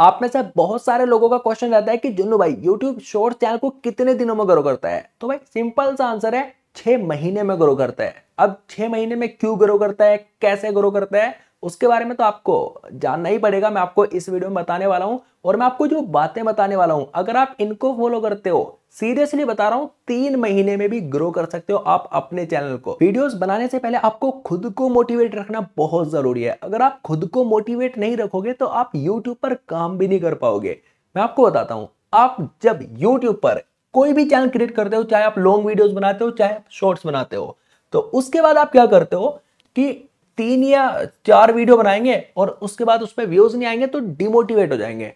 आप में से बहुत सारे लोगों का क्वेश्चन रहता है कि, जुन्नू भाई यूट्यूब शॉर्ट चैनल को कितने दिनों में ग्रो करता है? तो भाई सिंपल सा आंसर है, छह महीने में ग्रो करता है। अब छह महीने में क्यों ग्रो करता है? कैसे ग्रो करता है? उसके बारे में तो आपको जानना ही पड़ेगा, मैं आपको इस वीडियो में बताने वाला हूँ और मैं आपको जो बातें बताने वाला हूँ, अगर आप इनको फॉलो करते हो सीरियसली बता रहा हूँ, तीन महीने में भी ग्रो कर सकते हो आप अपने चैनल को। वीडियोस बनाने से पहले आपको खुद को मोटिवेट रखना बहुत ज़रूरी है। अगर आप खुद को मोटिवेट नहीं रखोगे तो आप यूट्यूब पर काम भी नहीं कर पाओगे। मैं आपको बताता हूँ, आप जब यूट्यूब पर कोई भी चैनल क्रिएट करते हो, चाहे आप लॉन्ग वीडियोस बनाते हो, चाहे आप शॉर्ट्स बनाते हो तो उसके बाद आप क्या करते हो कि तीन या चार वीडियो बनाएँगे और उसके बाद उस पर व्यूज़ नहीं आएँगे तो डिमोटिवेट हो जाएँगे।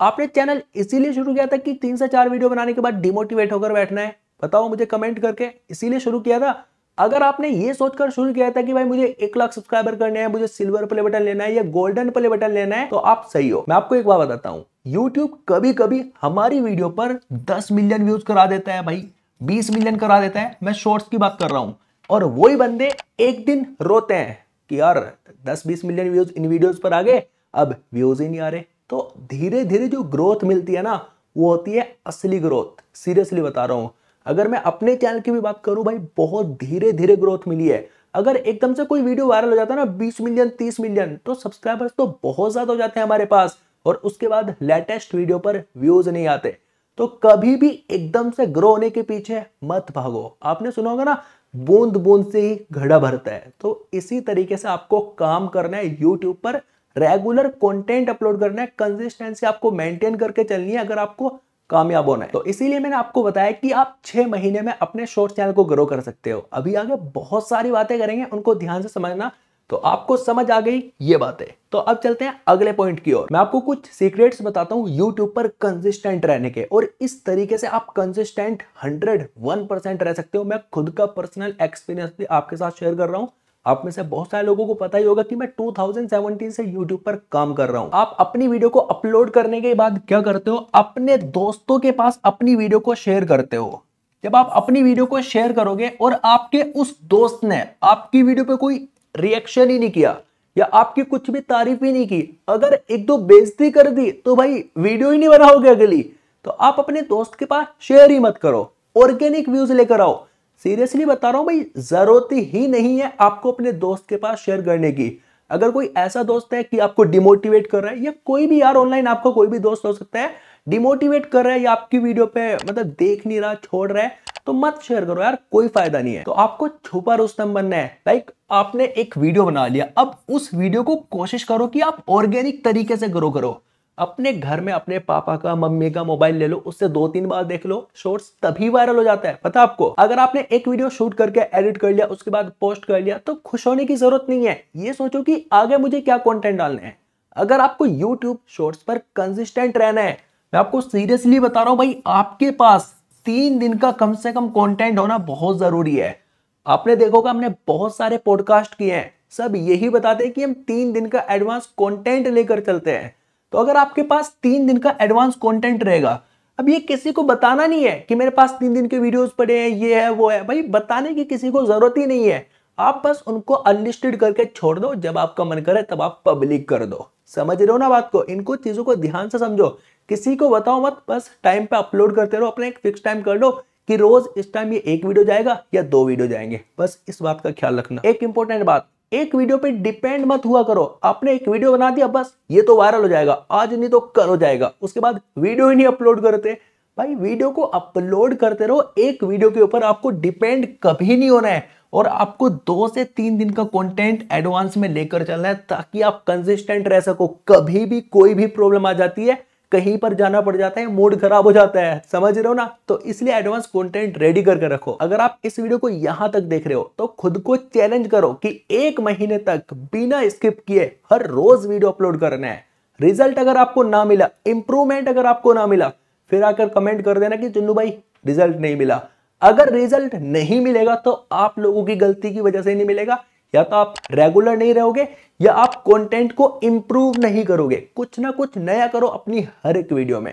आपने चैनल इसीलिए शुरू किया था कि तीन से चार वीडियो बनाने के बाद डिमोटिवेट होकर बैठना है। बताओ मुझे कमेंट करके। इसीलिए शुरू किया था। अगर आपने ये सोचकर शुरू किया था कि भाई मुझे एक लाख सब्सक्राइबर करने हैं, मुझे सिल्वर प्ले बटन लेना है या गोल्डन प्ले बटन लेना है तो आप सही हो। मैं आपको एक बात बताता हूँ। यूट्यूब कभी कभी हमारी वीडियो पर 10 मिलियन व्यूज़ करा देता है भाई 20 मिलियन करा देता है। मैं शॉर्ट्स की बात कर रहा हूँ। और वही बंदे एक दिन रोते हैं। कि यार 10-20 मिलियन व्यूज़ इन वीडियोस पर आ गए, अब व्यूज़ ही नहीं आ रहे। तो धीरे धीरे जो ग्रोथ मिलती है ना, वो होती है असली ग्रोथ सीरियसली बता रहा हूँ। अगर मैं अपने चैनल की भी बात करूँ भाई, बहुत धीरे धीरे ग्रोथ मिली है। अगर एकदम से कोई वीडियो वायरल हो जाता है ना 20 मिलियन 30 मिलियन तो सब्सक्राइबर्स तो बहुत ज़्यादा हो जाते हैं हमारे पास। और उसके बाद लेटेस्ट वीडियो पर व्यूज़ नहीं आते। तो कभी भी एकदम से ग्रो होने के पीछे मत भागो। आपने सुना होगा ना बूंद बूंद से ही घड़ा भरता है। तो इसी तरीके से आपको काम करना है यूट्यूब पर। रेगुलर कंटेंट अपलोड करना है। कंसिस्टेंसी आपको मेंटेन करके चलनी है अगर आपको कामयाब होना है। तो इसीलिए मैंने आपको बताया कि आप छह महीने में अपने शॉर्ट चैनल को ग्रो कर सकते हो। अभी आगे बहुत सारी बातें करेंगे, उनको ध्यान से समझना। तो आपको समझ आ गई ये बातें। तो अब चलते हैं अगले पॉइंट की ओर। मैं आपको कुछ सीक्रेट्स बताता हूँ यूट्यूब पर कंसिस्टेंट रहने के। और इस तरीके से आप कंसिस्टेंट हंड्रेड वन परसेंट रह सकते हो। मैं खुद का पर्सनल एक्सपीरियंस भी आपके साथ शेयर कर रहा हूँ। आप में से बहुत सारे लोगों को पता ही होगा कि मैं 2017 से YouTube पर काम कर रहा हूँ। आप अपनी वीडियो को अपलोड करने के बाद क्या करते हो? अपने दोस्तों के पास अपनी वीडियो को शेयर करते हो। जब आप अपनी वीडियो को शेयर करोगे और आपके उस दोस्त ने आपकी वीडियो पे कोई रिएक्शन ही नहीं किया, या आपकी कुछ भी तारीफ़ ही नहीं की। अगर एक दो बेजती कर दी तो भाई वीडियो ही नहीं बनाओगे अगली। तो आप अपने दोस्त के पास शेयर ही मत करो ऑर्गेनिक व्यूज़ लेकर आओ। सीरियसली बता रहा हूँ भाई, ज़रूरत ही नहीं है आपको अपने दोस्त के पास शेयर करने की। अगर कोई ऐसा दोस्त है कि आपको डिमोटिवेट कर रहा है, या कोई भी यार ऑनलाइन आपका कोई भी दोस्त हो सकता है डिमोटिवेट कर रहा है, या आपकी वीडियो पे मतलब देख नहीं रहा, छोड़ रहा है तो मत शेयर करो यार, कोई फ़ायदा नहीं है। तो आपको छुपा रुस्तम बनना है। लाइक आपने एक वीडियो बना लिया। अब उस वीडियो को कोशिश करो कि आप ऑर्गेनिक तरीके से ग्रो करो। अपने घर में अपने पापा का, मम्मी का मोबाइल ले लो, उससे दो तीन बार देख लो शॉर्ट्स तभी वायरल हो जाता है। पता आपको? अगर आपने एक वीडियो शूट करके एडिट कर लिया, उसके बाद पोस्ट कर लिया तो खुश होने की ज़रूरत नहीं है। ये सोचो कि आगे मुझे क्या कंटेंट डालने हैं। अगर आपको यूट्यूब शॉर्ट्स पर कंसिस्टेंट रहना है, मैं आपको सीरियसली बता रहा हूँ भाई, आपके पास तीन दिन का कम से कम कंटेंट होना बहुत ज़रूरी है। आपने देखोगा हमने बहुत सारे पॉडकास्ट किए हैं। सब यही बताते हैं कि हम तीन दिन का एडवांस कंटेंट लेकर चलते हैं। तो अगर आपके पास तीन दिन का एडवांस कंटेंट रहेगा, अब ये किसी को बताना नहीं है कि मेरे पास तीन दिन के वीडियोस पड़े हैं, ये है, वो है। भाई, बताने की किसी को ज़रूरत ही नहीं है। आप बस उनको अनलिस्टेड करके छोड़ दो। जब आपका मन करे, तब आप पब्लिक कर दो। समझ रहे हो ना बात को? इनको चीज़ों को ध्यान से समझो। किसी को बताओ मत, बस टाइम पे अपलोड करते रहो, अपना एक फिक्स टाइम कर लो कि रोज इस टाइम ये एक वीडियो जाएगा या दो वीडियो जाएँगे। बस इस बात का ख्याल रखना। एक इंपॉर्टेंट बात, एक वीडियो पे डिपेंड मत हुआ करो। आपने एक वीडियो बना दिया, बस ये तो वायरल हो जाएगा, आज नहीं तो कल हो जाएगा। उसके बाद वीडियो ही नहीं अपलोड करते। भाई वीडियो को अपलोड करते रहो, एक वीडियो के ऊपर आपको डिपेंड कभी नहीं होना है। और आपको दो से तीन दिन का कंटेंट एडवांस में लेकर चलना है ताकि आप कंसिस्टेंट रह सको। कभी भी कोई भी प्रॉब्लम आ जाती है, कहीं पर जाना पड़ जाता है मूड खराब हो जाता है, समझ रहे हो ना? तो इसलिए एडवांस कंटेंट रेडी करके रखो। अगर आप इस वीडियो को यहाँ तक देख रहे हो तो खुद को चैलेंज करो कि एक महीने तक बिना स्किप किए हर रोज वीडियो अपलोड करना है। रिज़ल्ट अगर आपको ना मिला इंप्रूवमेंट अगर आपको ना मिला, फिर आकर कमेंट कर देना कि, चुन्नू भाई रिज़ल्ट नहीं मिला। अगर रिज़ल्ट नहीं मिलेगा तो आप लोगों की गलती की वजह से नहीं मिलेगा। या तो आप रेगुलर नहीं रहोगे, या आप कंटेंट को इंप्रूव नहीं करोगे। कुछ ना कुछ नया करो अपनी हर एक वीडियो में।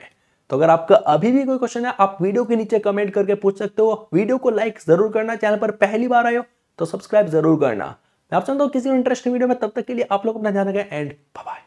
तो अगर आपका अभी भी कोई क्वेश्चन है, आप वीडियो के नीचे कमेंट करके पूछ सकते हो। वीडियो को लाइक ज़रूर करना चैनल पर पहली बार हो तो सब्सक्राइब ज़रूर करना। मैं आप चाहता हूँ किसी इंटरेस्टिंग वीडियो में, तब तक के लिए आप लोग अपना ध्यान रखें एंड बाय